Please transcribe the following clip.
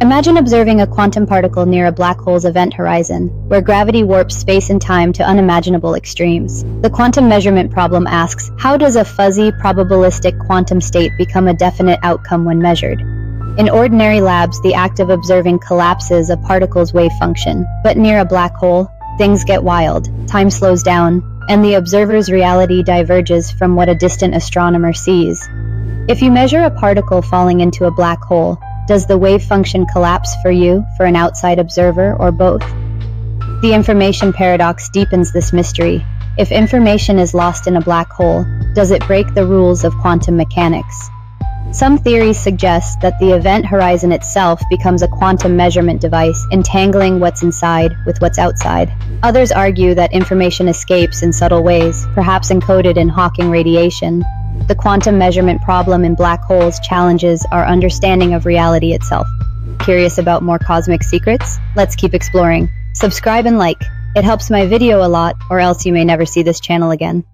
Imagine observing a quantum particle near a black hole's event horizon, where gravity warps space and time to unimaginable extremes. The quantum measurement problem asks, how does a fuzzy, probabilistic quantum state become a definite outcome when measured? In ordinary labs, the act of observing collapses a particle's wave function, but near a black hole, things get wild, time slows down, and the observer's reality diverges from what a distant astronomer sees. If you measure a particle falling into a black hole, does the wave function collapse for you, for an outside observer, or both? The information paradox deepens this mystery. If information is lost in a black hole, does it break the rules of quantum mechanics? Some theories suggest that the event horizon itself becomes a quantum measurement device, entangling what's inside with what's outside. Others argue that information escapes in subtle ways, perhaps encoded in Hawking radiation. The quantum measurement problem in black holes challenges our understanding of reality itself. Curious about more cosmic secrets? Let's keep exploring. Subscribe and like. It helps my video a lot, or else you may never see this channel again.